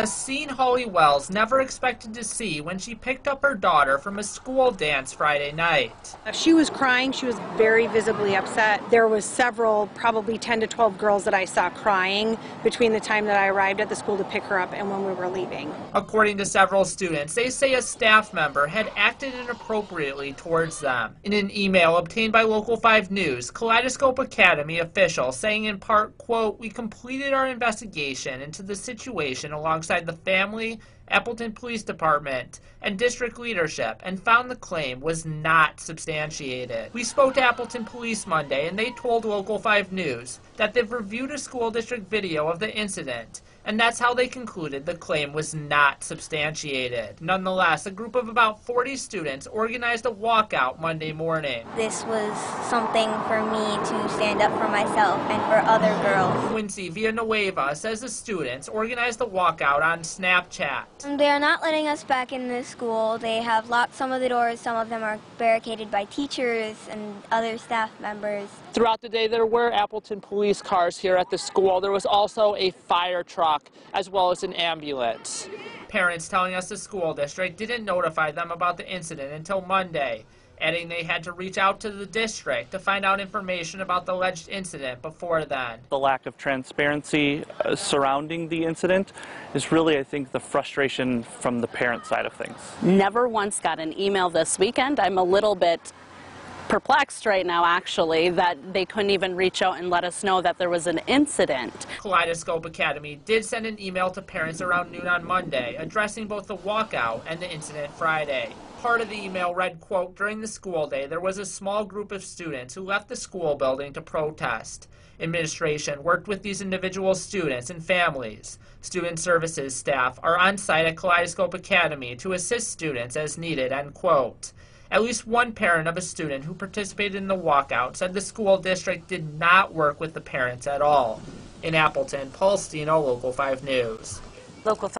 A scene Holly Wells never expected to see when she picked up her daughter from a school dance Friday night. She was crying. She was very visibly upset. There was several, probably 10 to 12 girls that I saw crying between the time that I arrived at the school to pick her up and when we were leaving. According to several students, they say a staff member had acted inappropriately towards them. In an email obtained by Local 5 News, Kaleidoscope Academy official saying in part, quote, "We completed our investigation into the situation alongside the family, Appleton Police Department, and district leadership and found the claim was not substantiated. We spoke to Appleton Police Monday and they told Local 5 News that they've reviewed a school district video of the incident and that's how they concluded the claim was not substantiated. Nonetheless, a group of about 40 students organized a walkout Monday morning. This was something for me to stand up for myself and for other girls. Quincy Villanueva says the students organized the walkout on Snapchat. They are not letting us back in the school. They have locked some of the doors. Some of them are barricaded by teachers and other staff members. Throughout the day, there were Appleton police cars here at the school. There was also a fire truck as well as an ambulance. Parents telling us the school district didn't notify them about the incident until Monday, adding they had to reach out to the district to find out information about the alleged incident before then. The lack of transparency uh, surrounding the incident is really, I think, the frustration from the parent side of things. Never once got an email this weekend. I'm a little bit perplexed right now, actually, that they couldn't even reach out and let us know that there was an incident. Kaleidoscope Academy did send an email to parents around noon on Monday addressing both the walkout and the incident Friday. Part of the email read, quote, during the school day, there was a small group of students who left the school building to protest. Administration worked with these individual students and families. Student services staff are on site at Kaleidoscope Academy to assist students as needed, end quote. At least one parent of a student who participated in the walkout said the school district did not work with the parents at all. In Appleton, Paul Steno, Local 5 News. Local